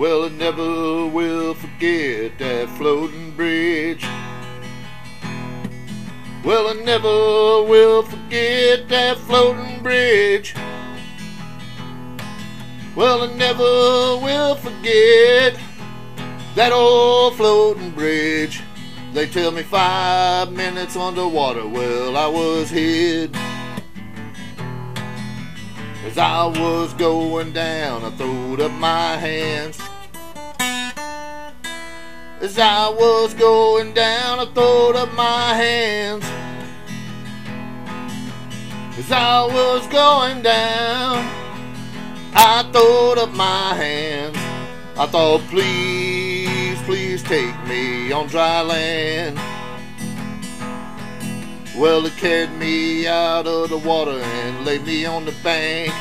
Well, I never will forget that floating bridge. Well, I never will forget that floating bridge. Well, I never will forget that old floating bridge. They tell me five minutes underwater. Well, I was hid. As I was going down, I throwed up my hands. As I was going down, I throwed up my hands. As I was going down, I throwed up my hands. I thought, please, please take me on dry land. Well, it carried me out of the water and laid me on the bank.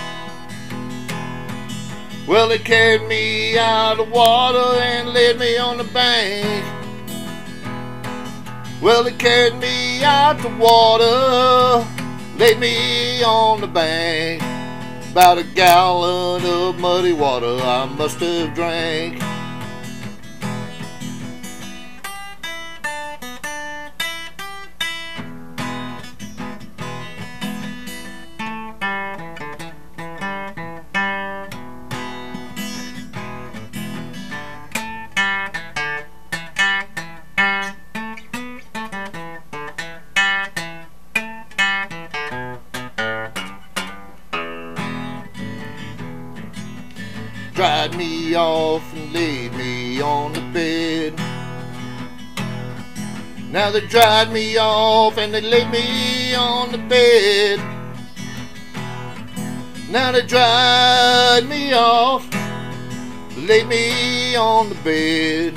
Well, it carried me out of water and laid me on the bank. Well, it carried me out the water, laid me on the bank. About a gallon of muddy water I must have drank. Dried me off and laid me on the bed. Now they dried me off and they laid me on the bed. Now they dried me off, laid me on the bed.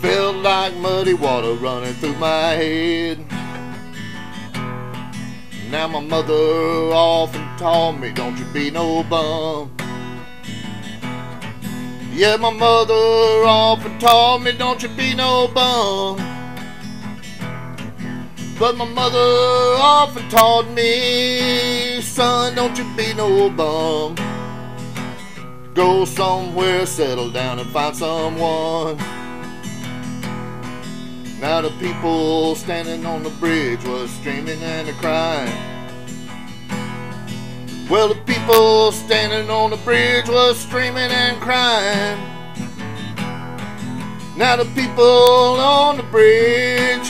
Felt like muddy water running through my head. Now my mother often taught me, don't you be no bum. Yeah, my mother often taught me, don't you be no bum. But my mother often taught me, son, don't you be no bum. Go somewhere, settle down and find someone. Now the people standing on the bridge was screaming and crying. Well, the people standing on the bridge was screaming and crying. Now the people on the bridge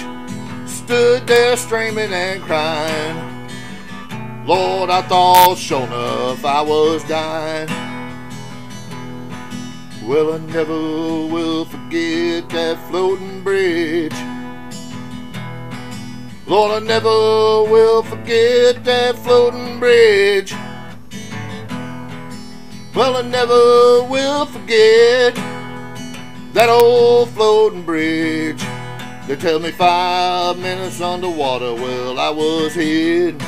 stood there screaming and crying. Lord, I thought sure enough I was dying. Well, I never will forget that floating bridge. Lord, I never will forget that floating bridge. Well, I never will forget that old floating bridge. They tell me five minutes underwater, well, I was hid.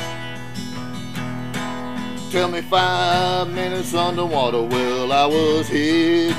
Tell me five minutes underwater, well, I was hid.